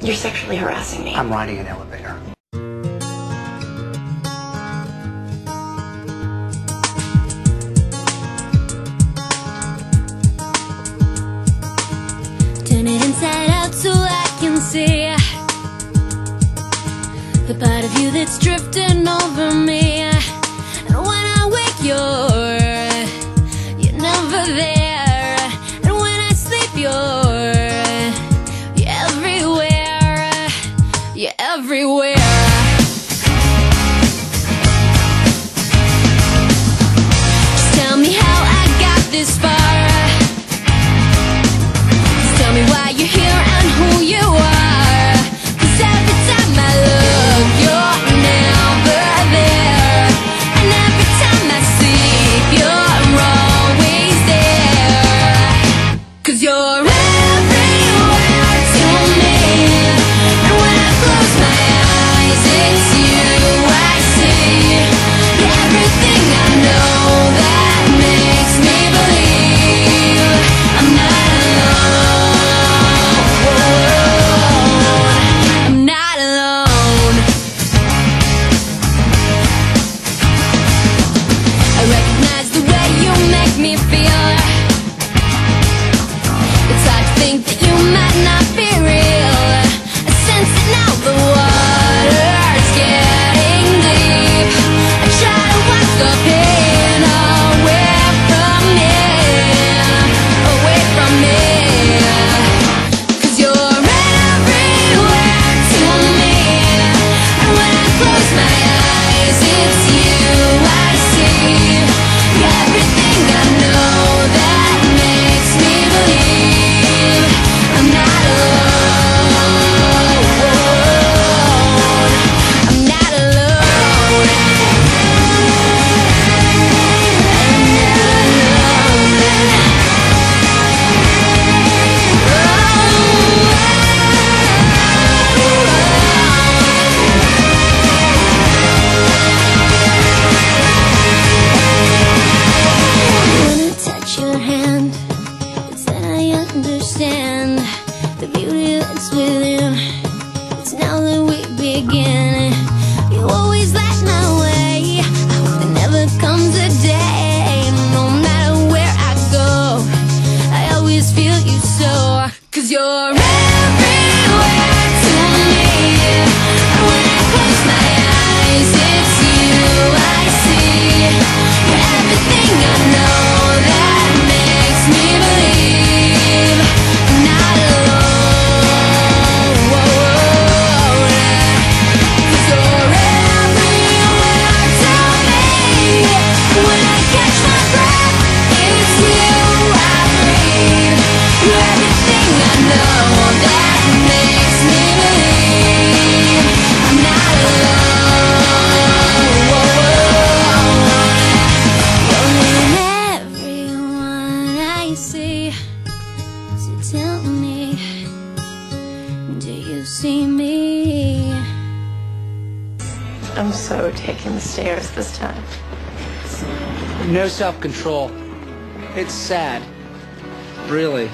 You're sexually harassing me. I'm riding an elevator. Turn it inside out so I can see The part of you that's drifting over me everywhere. Just tell me how I got this far. me feel your do you see me? I'm so taking the stairs this time. No self-control. It's sad. Really.